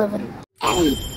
seven, eight,